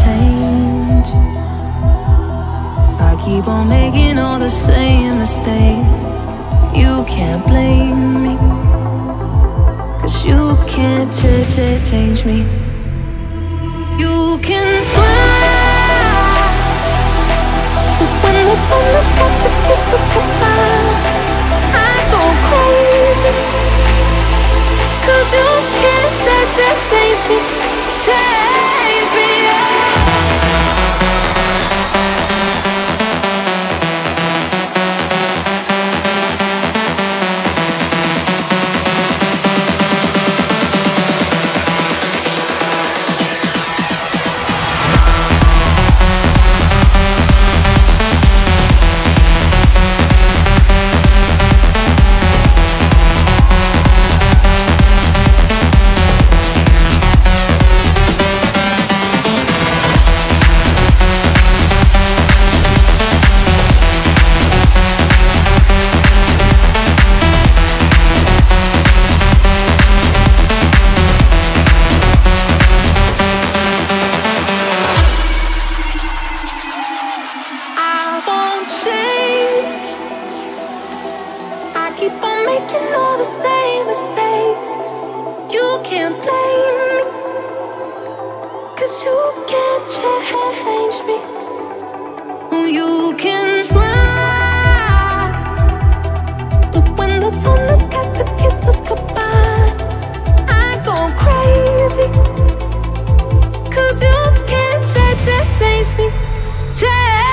change. I keep on making all the same mistakes. You can't blame me. Cause you can't ch- ch- change me. You can try. But when the sun has got to kiss us goodbye, keep on making all the same mistakes. You can't blame me, cause you can't change me. You can try, but when the sun has got to kiss us goodbye, I go crazy. Cause you can't change, change me, change.